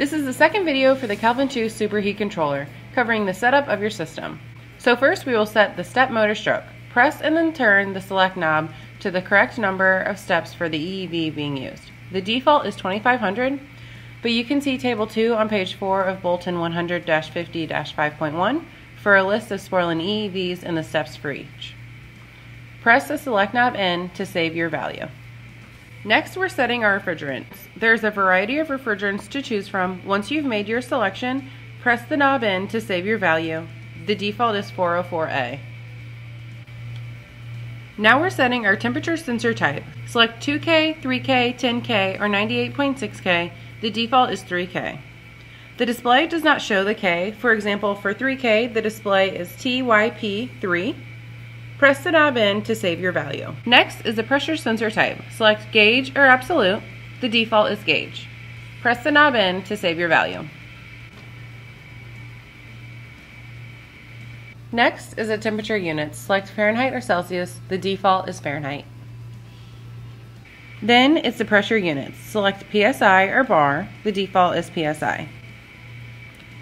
This is the second video for the Kelvin 2 Superheat Controller, covering the setup of your system. So first we will set the step motor stroke. Press and then turn the select knob to the correct number of steps for the EEV being used. The default is 2500, but you can see table 2 on page 4 of Bulletin 100-50-5.1 for a list of Sporlan EEVs and the steps for each. Press the select knob in to save your value. Next, we're setting our refrigerants. There's a variety of refrigerants to choose from. Once you've made your selection, press the knob in to save your value. The default is 404A. Now we're setting our temperature sensor type. Select 2K, 3K, 10K, or 98.6K. The default is 3K. The display does not show the K. For example, for 3K, the display is TYP3. Press the knob in to save your value. Next is the pressure sensor type. Select gauge or absolute. The default is gauge. Press the knob in to save your value. Next is the temperature units. Select Fahrenheit or Celsius. The default is Fahrenheit. Then it's the pressure units. Select PSI or bar. The default is PSI.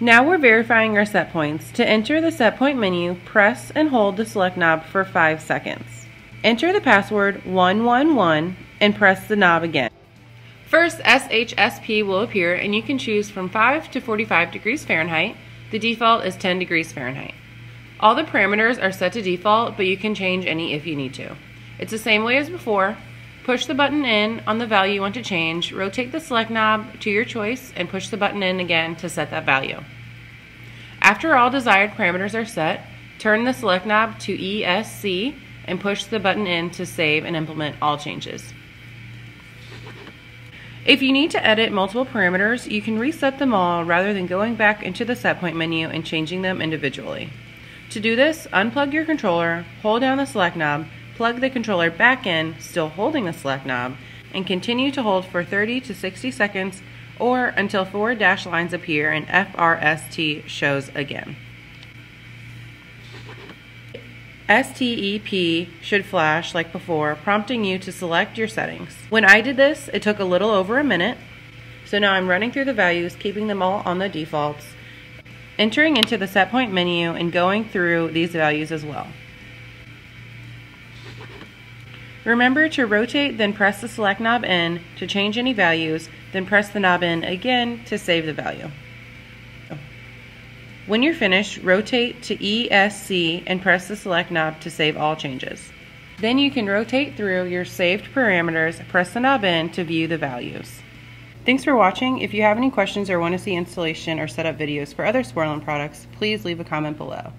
Now we're verifying our set points. To enter the set point menu, press and hold the select knob for 5 seconds. Enter the password 111 and press the knob again. First, SHSP will appear and you can choose from 5 to 45 degrees Fahrenheit. The default is 10 degrees Fahrenheit. All the parameters are set to default, but you can change any if you need to. It's the same way as before. Push the button in on the value you want to change, rotate the select knob to your choice, and push the button in again to set that value. After all desired parameters are set, turn the select knob to ESC and push the button in to save and implement all changes. If you need to edit multiple parameters, you can reset them all rather than going back into the set point menu and changing them individually. To do this, unplug your controller, hold down the select knob, plug the controller back in, still holding the select knob, and continue to hold for 30 to 60 seconds or until four dash lines appear and FRST shows again. STEP should flash like before, prompting you to select your settings. When I did this, it took a little over a minute. So now I'm running through the values, keeping them all on the defaults, entering into the set point menu and going through these values as well. Remember to rotate, then press the select knob in to change any values, then press the knob in again to save the value. When you're finished, rotate to ESC and press the select knob to save all changes. Then you can rotate through your saved parameters, press the knob in to view the values. Thanks for watching. If you have any questions or want to see installation or setup videos for other Sporlan products, please leave a comment below.